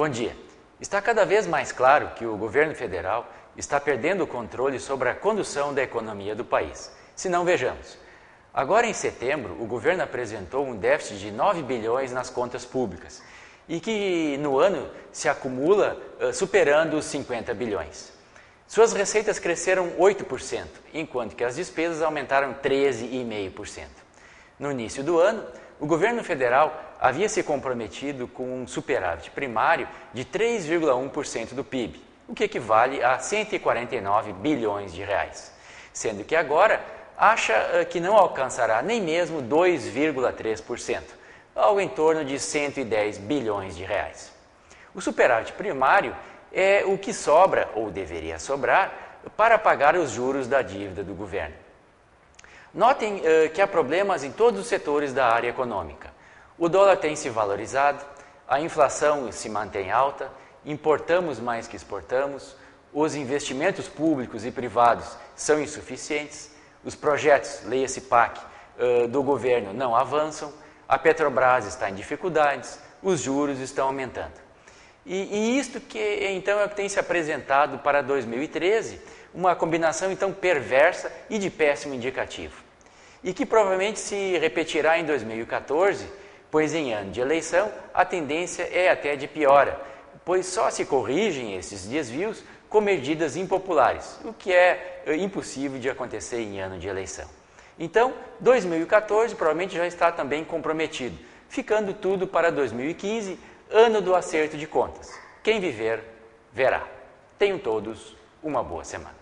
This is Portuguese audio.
Bom dia. Está cada vez mais claro que o governo federal está perdendo o controle sobre a condução da economia do país. Se não, vejamos. Agora, em setembro, o governo apresentou um déficit de 9 bilhões nas contas públicas e que no ano se acumula superando os 50 bilhões. Suas receitas cresceram 8%, enquanto que as despesas aumentaram 13,5%. No início do ano, o governo federal havia se comprometido com um superávit primário de 3,1% do PIB, o que equivale a 149 bilhões de reais, sendo que agora acha eh, que não alcançará nem mesmo 2,3%, algo em torno de 110 bilhões de reais. O superávit primário é o que sobra, ou deveria sobrar, para pagar os juros da dívida do governo. Notem uh, que há problemas em todos os setores da área econômica. O dólar tem se valorizado, a inflação se mantém alta, importamos mais que exportamos, os investimentos públicos e privados são insuficientes, os projetos, leia-se PAC, do governo não avançam, a Petrobras está em dificuldades, os juros estão aumentando. E, e isto que então é o que tem se apresentado para 2013 uma combinação então perversa e de péssimo indicativo. E que provavelmente se repetirá em 2014, pois em ano de eleição a tendência é até de piora, pois só se corrigem esses desvios com medidas impopulares, o que é eh, impossível de acontecer em ano de eleição. Então, 2014 provavelmente já está também comprometido, ficando tudo para 2015, ano do acerto de contas. Quem viver, verá. Tenham todos uma boa semana.